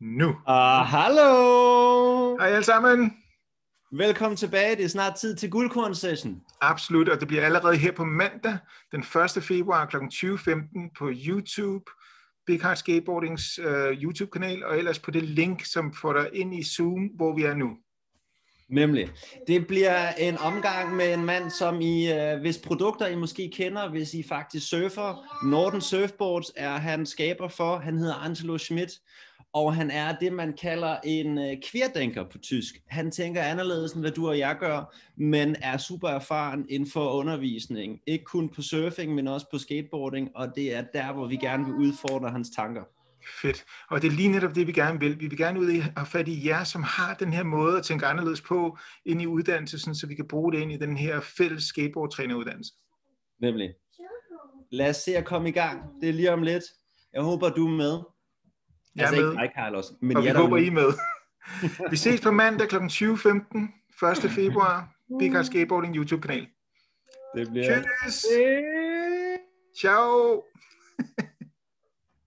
Nu. Uh, hallo! Hej alle sammen. Velkommen tilbage. Det er snart tid til guldkorn session. Absolut, og det bliver allerede her på mandag, den 1. februar kl. 20.15 på YouTube, Big Heart Skateboardings uh, YouTube-kanal, og ellers på det link, som får dig ind i Zoom, hvor vi er nu. Nemlig. Det bliver en omgang med en mand, som I, øh, hvis produkter I måske kender, hvis I faktisk surfer. Northern Surfboards er han skaber for. Han hedder Angelo Schmidt, og han er det, man kalder en øh, kvirdænker på tysk. Han tænker anderledes, end hvad du og jeg gør, men er super erfaren inden for undervisning. Ikke kun på surfing, men også på skateboarding, og det er der, hvor vi gerne vil udfordre hans tanker. Fedt. Og det er lige netop det, vi gerne vil. Vi vil gerne ud i at have fat i jer, som har den her måde at tænke anderledes på ind i uddannelsen, så vi kan bruge det ind i den her fælles skateboardtræneruddannelse. Nemlig. Lad os se at komme i gang. Det er lige om lidt. Jeg håber, du er med. Jeg er altså med. ikke dig, Carlos, men Og vi jeg håber, I er med. vi ses på mandag kl. 20.15, 1. februar, Big Skateboarding YouTube-kanal. Det bliver... Tschüss. Ciao.